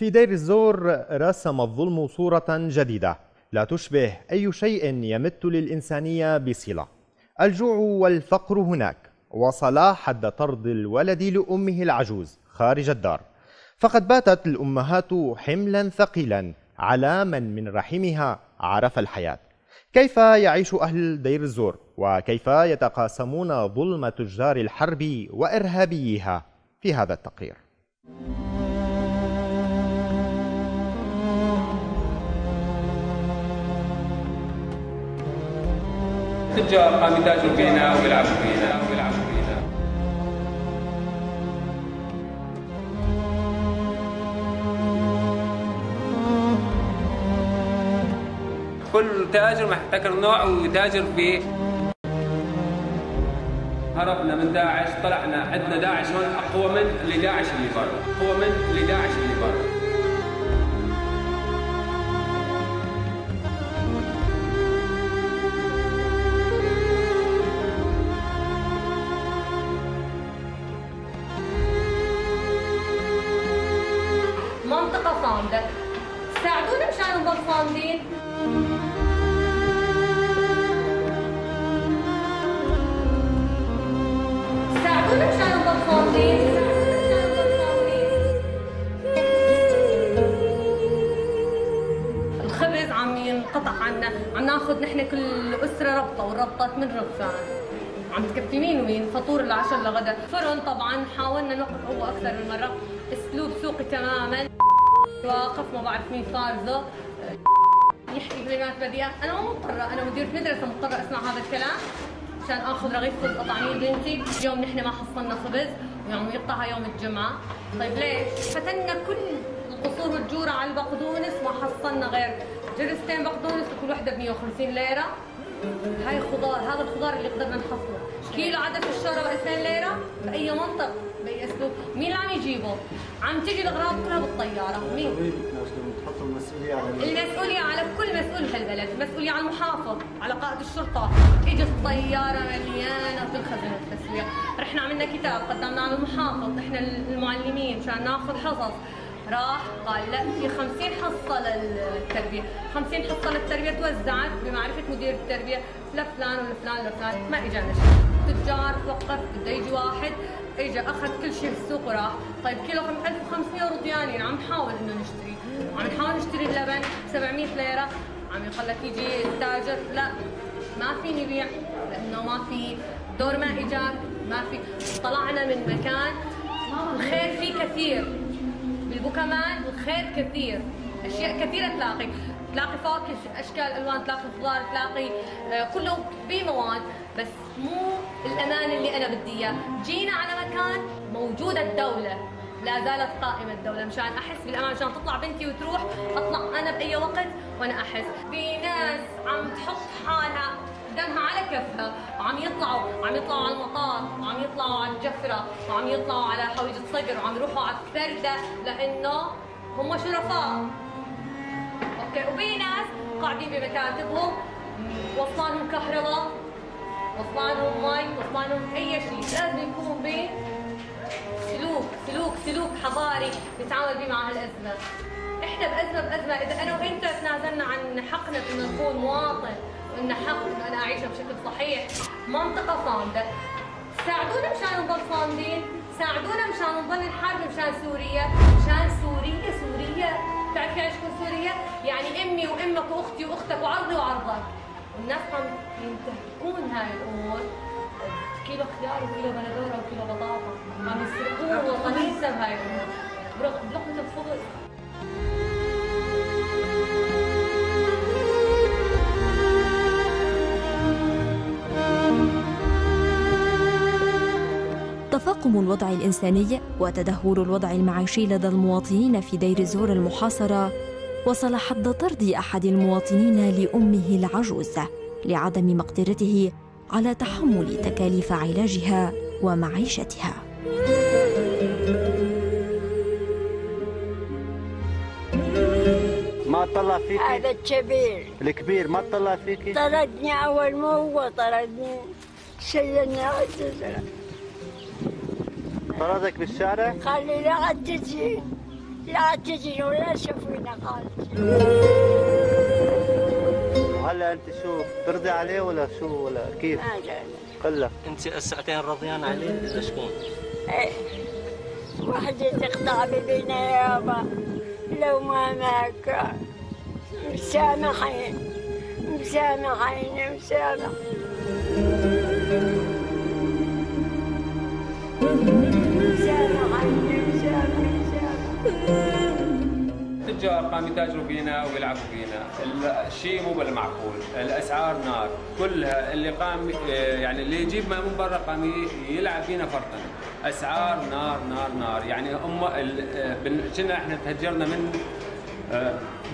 في دير الزور رسم الظلم صورة جديدة. لا تشبه أي شيء يمت للإنسانية بصلة. الجوع والفقر هناك وصل حد طرد الولد لأمه العجوز خارج الدار. فقد باتت الأمهات حملا ثقيلا على من من رحمها عرف الحياة. كيف يعيش أهل دير الزور؟ وكيف يتقاسمون ظلم تجار الحرب وإرهابيها؟ في هذا التقرير. تجار قاموا يتاجروا فينا ويلعبوا فينا ويلعبوا فينا كل تاجر محتكر نوع ويتاجر فيه هربنا من داعش طلعنا عندنا داعش هون أقوى من اللي داعش اللي برا أقوى من اللي صامدة ساعدونا مشان نضل صامدين ساعدونا مشان نضل صامدين الخبز عم ينقطع عنا. عم ناخذ نحن كل أسرة ربطة والربطات من رغفان عم تكفي مين وين فطور العشاء لغدا. فرن طبعا حاولنا نوقف هو أكثر من مرة. أسلوب سوقي تماما. واقف ما بعرف مين فارزه. يحكي كلمات بذيئه أنا مو مضطره أنا مديره مدرسة مضطره أسمع هذا الكلام عشان آخذ رغيف خبز اطعميه بنتي. اليوم نحن ما حصلنا خبز. ويوم يقطعها يوم الجمعة. طيب ليش؟ فتنا كل القصور والجورة على البقدونس ما حصلنا غير جرستين بقدونس وكل وحدة ب 150 ليرة. هاي خضار هذا الخضار اللي قدرنا نحصله. كيلو عدس الشوربة ب 2000 ليره باي منطق باي اسلوب مين اللي عم يجيبه؟ عم تيجي الاغراض كلها بالطياره مين؟ تحط المسؤولية على المسؤولية على كل مسؤول بهالبلد، المسؤولية على المحافظ، على قائد الشرطة، اجت الطيارة مليانة بالخزنة التسوية، رحنا عملنا كتاب قدمناه للمحافظ، إحنا المعلمين مشان ناخذ حصص، راح قال لا في 50 حصة للتربية، 50 حصة للتربية توزعت بمعرفة مدير التربية. لفلان ولفلان لفلان، ما إجانا شيء، تجار توقف بده يجي واحد. اجى أخذ كل شيء بالسوق وراح، طيب كيلو 1500 رضيانين عم نحاول إنه نشتري، عم نحاول نشتري اللبن 700 ليرة. عم يقول لك يجي التاجر لا ما فيني بيع لأنه ما في دور ما إجاك ما في. طلعنا من مكان الخير فيه كثير. بالبوكمان الخير كثير. أشياء كثيرة تلاقي. تلاقي فواكه أشكال ألوان تلاقي خضار تلاقي آه، كله بمواد بس مو الأمان اللي أنا بدي إياه. جينا على مكان موجوده الدولة. لا زالت قائمة الدولة مشان أحس بالأمان مشان تطلع بنتي وتروح أطلع أنا بأي وقت وأنا أحس. في ناس عم تحط حالها دمها على كفها وعم يطلعوا عم يطلعوا على المطار وعم يطلعوا على الجفرة وعم يطلعوا على حويجة صقر وعم يروحوا على السردة لأنه هم شرفاء. أوكي وفي ناس قاعدين بمكاتبهم وصلانهم كهرباء. وصلانهم مي وصلانهم أي شيء. لازم يكون في سلوك سلوك سلوك حضاري نتعامل به مع هالأزمة. إحنا بأزمة بأزمة. إذا أنا وإنت تنازلنا عن حقنا انه نكون مواطن وإن حق انه أنا اعيشها بشكل صحيح. منطقة صامدة. ساعدونا مشان نضل صامدين. ساعدونا مشان نضل نحارب مشان سوريا. مشان سوريا سوريا. بتعرفي إيش تكون سوريا؟ يعني أمي وأمك وأختي وأختك وعرضي وعرضك والناس عم ينتهكون هاي الأمور. كيلو خيار وكيلو بندورة وكيلو بطاطا. عم يسرقون وطنيتنا بهاي الأمور. بلقمه الخبز تفاقم الوضع الإنساني وتدهور الوضع المعيشي لدى المواطنين في دير الزور المحاصرة وصل حد طرد أحد المواطنين لأمه العجوز لعدم مقدرته على تحمل تكاليف علاجها ومعيشتها. ما طلع فيك؟ هذا الكبير. الكبير ما طلع فيك؟ طردني أول ما هو طردني. شيلني طردك بالشارع؟ قال لي لا عاد تجي. لا تجي ولا شوفينا خالص. وهلا انت شو ترضي عليه ولا شو ولا كيف؟ ما جانا قل انت الساعتين راضيان عليه؟ لشكون؟ إيه. وحدة تقطع بينا يابا لو ما معك. مسامحين. مسامحين مسامح التجار قاموا يتاجروا فينا ويلعبوا فينا. ال- الشيء مو بالمعقول. الأسعار نار. كلها اللي قام يعني اللي يجيب ما من برا قام يلعب فينا فرطا أسعار نار نار نار. يعني هم كنا إحنا تهجرنا من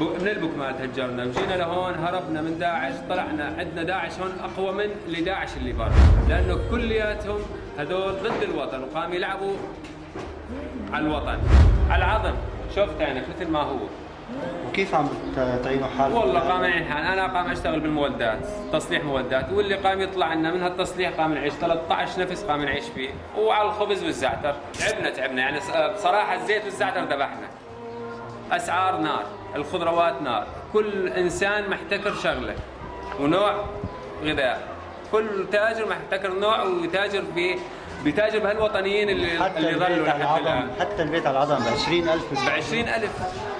من البكمان تهجرنا. وجينا لهون هربنا من داعش طلعنا عندنا داعش هون أقوى من اللي داعش اللي برا. لأنه كلياتهم هذول ضد الوطن. وقاموا يلعبوا على الوطن. على العظم. شفت عينك مثل ما هو. وكيف عم تعينوا حالكم؟ والله قام يعين حال أنا قام أشتغل بالمولدات تصليح مولدات واللي قام يطلع لنا من هالتصليح قام نعيش. 13 نفس قام نعيش فيه. وعلى الخبز والزعتر. تعبنا تعبنا يعني بصراحه الزيت والزعتر ذبحنا. أسعار نار الخضروات نار. كل إنسان محتكر شغلة ونوع غذاء. كل تاجر محتكر نوع ويتاجر ب بيتاجر بهالوطنيين اللي حتى اللي ظلوا لحد الآن. العظم حتى البيت على العظم ب 20000 ب 20000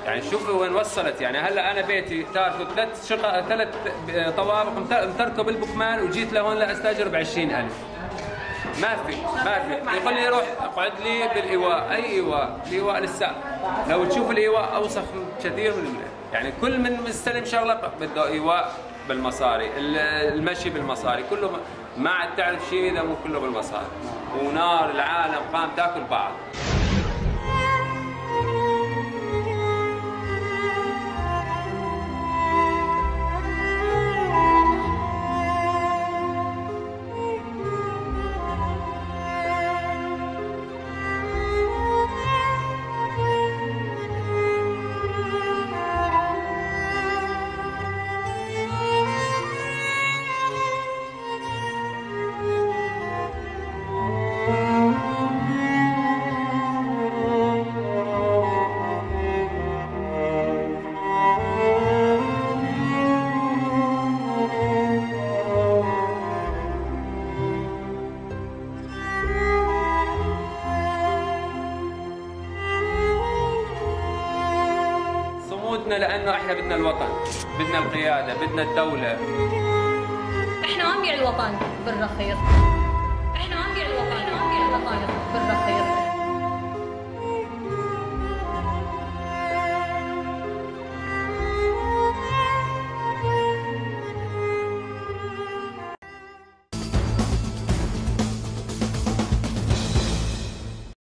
يعني شوفوا وين وصلت. يعني هلا أنا بيتي تاركه ثلاث شقق ثلاث طوابق مت- متركه بالبكمان وجيت لهون لاستاجر ب 20000 ما في ما في. يقول لي روح أقعد لي بالإيواء. أي إيواء؟ الإيواء لسه. لو تشوف الإيواء أوسخ كثير من يعني كل من مستلم شغلة بده إيواء بالمصاري ال- المشي بالمصاري. كله ما- ما عاد تعرف شيء إذا مو كله بالمصاري. ونار العالم قام تاكل بعض صمودنا لأنه إحنا بدنا الوطن بدنا القيادة بدنا الدولة. إحنا ما نبيع الوطن بالرخيص.